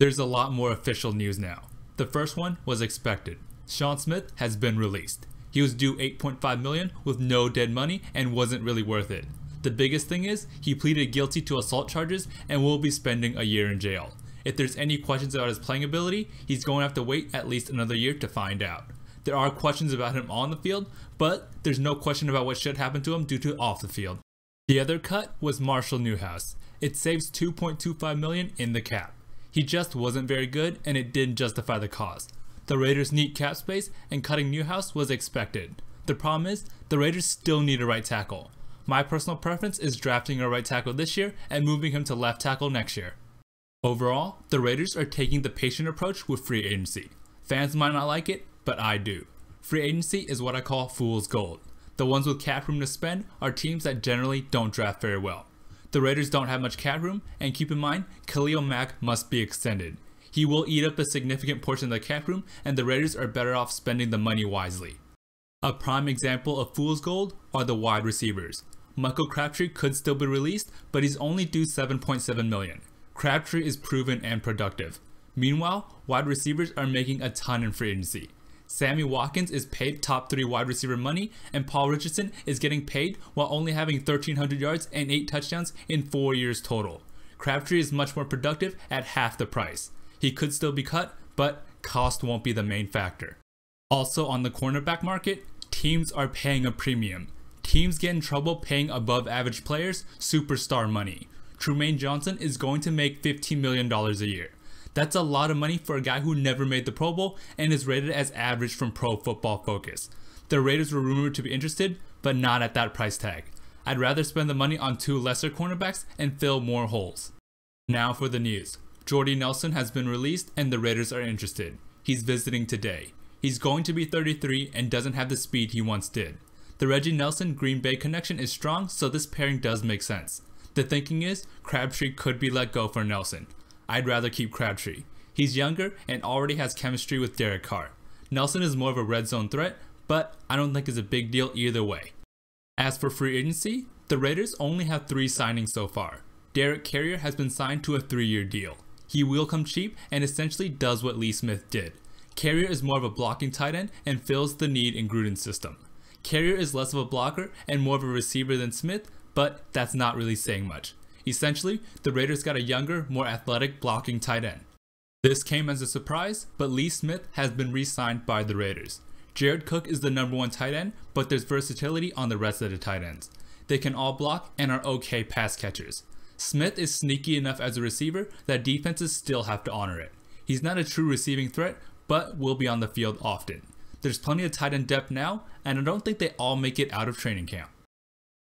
There's a lot more official news now. The first one was expected. Sean Smith has been released. He was due 8.5 million with no dead money and wasn't really worth it. The biggest thing is he pleaded guilty to assault charges and will be spending a year in jail. If there's any questions about his playing ability, he's going to have to wait at least another year to find out. There are questions about him on the field, but there's no question about what should happen to him due to off the field. The other cut was Marshall Newhouse. It saves 2.25 million in the cap. He just wasn't very good and it didn't justify the cost. The Raiders need cap space and cutting Newhouse was expected. The problem is, the Raiders still need a right tackle. My personal preference is drafting a right tackle this year and moving him to left tackle next year. Overall, the Raiders are taking the patient approach with free agency. Fans might not like it, but I do. Free agency is what I call fool's gold. The ones with cap room to spend are teams that generally don't draft very well. The Raiders don't have much cap room, and keep in mind, Khalil Mack must be extended. He will eat up a significant portion of the cap room, and the Raiders are better off spending the money wisely. A prime example of fool's gold are the wide receivers. Michael Crabtree could still be released, but he's only due 7.7 million. Crabtree is proven and productive. Meanwhile, wide receivers are making a ton in free agency. Sammy Watkins is paid top 3 wide receiver money, and Paul Richardson is getting paid while only having 1,300 yards and 8 touchdowns in 4 years total. Crabtree is much more productive at half the price. He could still be cut, but cost won't be the main factor. Also on the cornerback market, teams are paying a premium. Teams get in trouble paying above average players superstar money. Trumaine Johnson is going to make $15 million a year. That's a lot of money for a guy who never made the Pro Bowl and is rated as average from Pro Football Focus. The Raiders were rumored to be interested, but not at that price tag. I'd rather spend the money on two lesser cornerbacks and fill more holes. Now for the news. Jordy Nelson has been released and the Raiders are interested. He's visiting today. He's going to be 33 and doesn't have the speed he once did. The Reggie Nelson Green Bay connection is strong, so this pairing does make sense. The thinking is Crabtree could be let go for Nelson. I'd rather keep Crabtree. He's younger and already has chemistry with Derek Carr. Nelson is more of a red zone threat, but I don't think it's a big deal either way. As for free agency, the Raiders only have three signings so far. Derek Carrier has been signed to a three year deal. He will come cheap and essentially does what Lee Smith did. Carrier is more of a blocking tight end and fills the need in Gruden's system. Carrier is less of a blocker and more of a receiver than Smith, but that's not really saying much. Essentially, the Raiders got a younger, more athletic blocking tight end. This came as a surprise, but Lee Smith has been re-signed by the Raiders. Jared Cook is the number one tight end, but there's versatility on the rest of the tight ends. They can all block and are okay pass catchers. Smith is sneaky enough as a receiver that defenses still have to honor it. He's not a true receiving threat, but will be on the field often. There's plenty of tight end depth now, and I don't think they all make it out of training camp.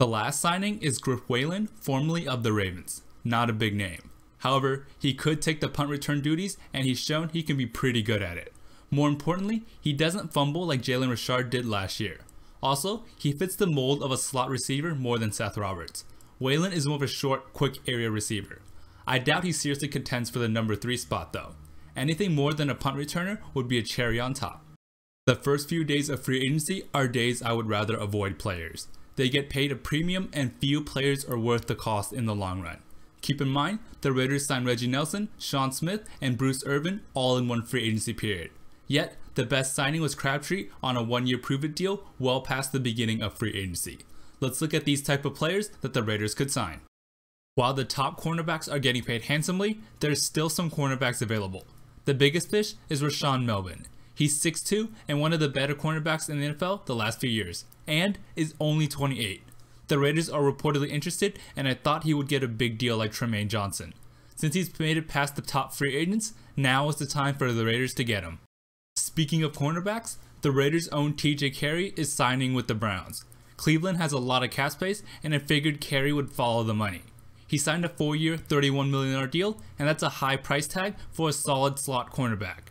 The last signing is Griff Whalen, formerly of the Ravens. Not a big name. However, he could take the punt return duties, and he's shown he can be pretty good at it. More importantly, he doesn't fumble like Jalen Richard did last year. Also, he fits the mold of a slot receiver more than Seth Roberts. Whalen is more of a short, quick area receiver. I doubt he seriously contends for the number 3 spot though. Anything more than a punt returner would be a cherry on top. The first few days of free agency are days I would rather avoid players. They get paid a premium and few players are worth the cost in the long run. Keep in mind, the Raiders signed Reggie Nelson, Sean Smith, and Bruce Irvin all in one free agency period. Yet, the best signing was Crabtree on a one-year prove-it deal well past the beginning of free agency. Let's look at these type of players that the Raiders could sign. While the top cornerbacks are getting paid handsomely, there's still some cornerbacks available. The biggest fish is Rashaan Melvin. He's 6'2 and one of the better cornerbacks in the NFL the last few years, and is only 28. The Raiders are reportedly interested, and I thought he would get a big deal like Trumaine Johnson. Since he's made it past the top free agents, now is the time for the Raiders to get him. Speaking of cornerbacks, the Raiders' own TJ Carrie is signing with the Browns. Cleveland has a lot of cap space, and I figured Carrie would follow the money. He signed a 4-year, $31 million deal, and that's a high price tag for a solid slot cornerback.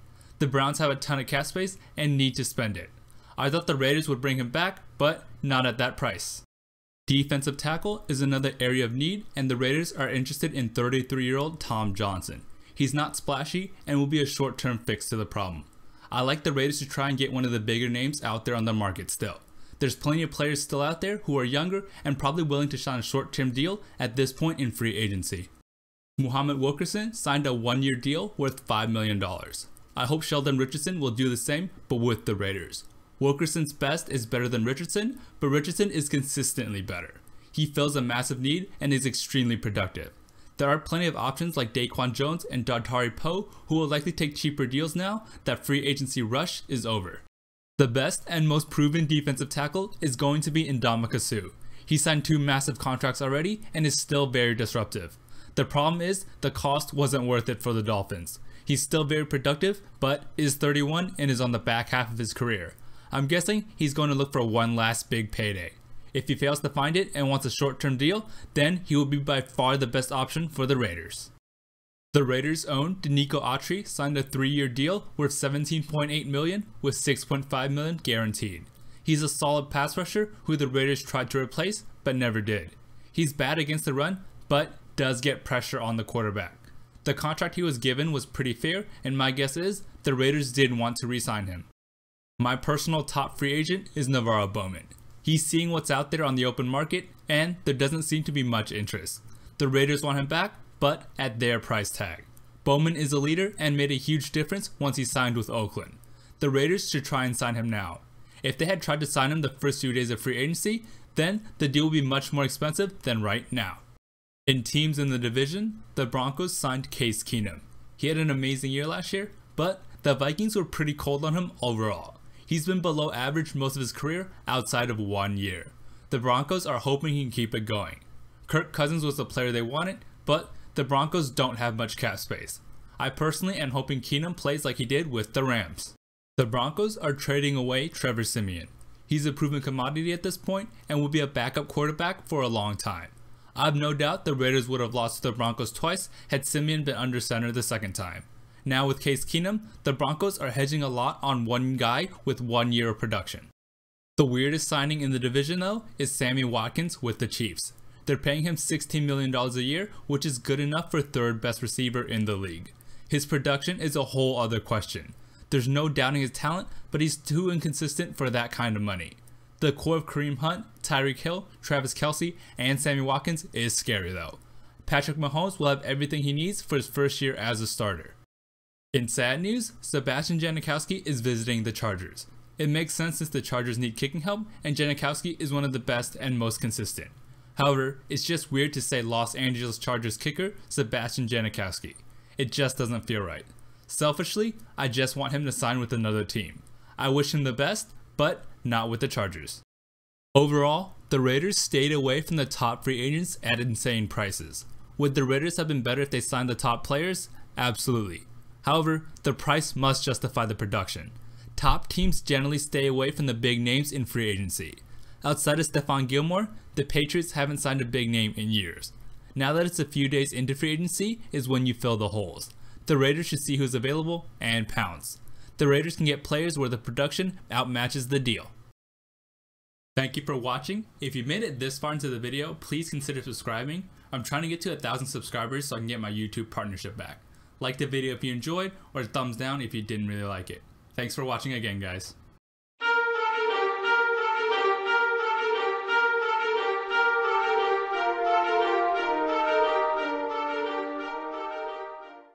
The Browns have a ton of cap space and need to spend it. I thought the Raiders would bring him back, but not at that price. Defensive tackle is another area of need, and the Raiders are interested in 33 year old Tom Johnson. He's not splashy and will be a short term fix to the problem. I like the Raiders to try and get one of the bigger names out there on the market still. There's plenty of players still out there who are younger and probably willing to sign a short term deal at this point in free agency. Muhammad Wilkerson signed a one year deal worth $5 million. I hope Sheldon Richardson will do the same, but with the Raiders. Wilkerson's best is better than Richardson, but Richardson is consistently better. He fills a massive need and is extremely productive. There are plenty of options like Daquan Jones and Dontari Poe who will likely take cheaper deals now that free agency rush is over. The best and most proven defensive tackle is going to be Ndamukong Suh. He signed two massive contracts already and is still very disruptive. The problem is the cost wasn't worth it for the Dolphins. He's still very productive, but is 31 and is on the back half of his career. I'm guessing he's going to look for one last big payday. If he fails to find it and wants a short-term deal, then he will be by far the best option for the Raiders. The Raiders' own Denico Autry signed a three-year deal worth 17.8 million with 6.5 million guaranteed. He's a solid pass rusher who the Raiders tried to replace but never did. He's bad against the run, but does get pressure on the quarterback. The contract he was given was pretty fair, and my guess is the Raiders didn't want to re-sign him. My personal top free agent is NaVorro Bowman. He's seeing what's out there on the open market, and there doesn't seem to be much interest. The Raiders want him back, but at their price tag. Bowman is a leader and made a huge difference once he signed with Oakland. The Raiders should try and sign him now. If they had tried to sign him the first few days of free agency, then the deal would be much more expensive than right now. In teams in the division, the Broncos signed Case Keenum. He had an amazing year last year, but the Vikings were pretty cold on him overall. He's been below average most of his career outside of one year. The Broncos are hoping he can keep it going. Kirk Cousins was the player they wanted, but the Broncos don't have much cap space. I personally am hoping Keenum plays like he did with the Rams. The Broncos are trading away Trevor Siemian. He's a proven commodity at this point and will be a backup quarterback for a long time. I have no doubt the Raiders would have lost to the Broncos twice had Siemian been under center the second time. Now with Case Keenum, the Broncos are hedging a lot on one guy with one year of production. The weirdest signing in the division though is Sammy Watkins with the Chiefs. They're paying him $16 million a year, which is good enough for third best receiver in the league. His production is a whole other question. There's no doubting his talent, but he's too inconsistent for that kind of money. The core of Kareem Hunt, Tyreek Hill, Travis Kelce, and Sammy Watkins is scary though. Patrick Mahomes will have everything he needs for his first year as a starter. In sad news, Sebastian Janikowski is visiting the Chargers. It makes sense since the Chargers need kicking help, and Janikowski is one of the best and most consistent. However, it's just weird to say Los Angeles Chargers kicker Sebastian Janikowski. It just doesn't feel right. Selfishly, I just want him to sign with another team. I wish him the best, but not with the Chargers. Overall, the Raiders stayed away from the top free agents at insane prices. Would the Raiders have been better if they signed the top players? Absolutely. However, the price must justify the production. Top teams generally stay away from the big names in free agency. Outside of Stephon Gilmore, the Patriots haven't signed a big name in years. Now that it's a few days into free agency is when you fill the holes. The Raiders should see who's available and pounce. The Raiders can get players where the production outmatches the deal. Thank you for watching. If you made it this far into the video, please consider subscribing. I'm trying to get to a thousand subscribers so I can get my YouTube partnership back. Like the video if you enjoyed, or thumbs down if you didn't really like it. Thanks for watching again, guys.